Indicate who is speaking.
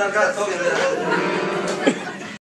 Speaker 1: 干干操你的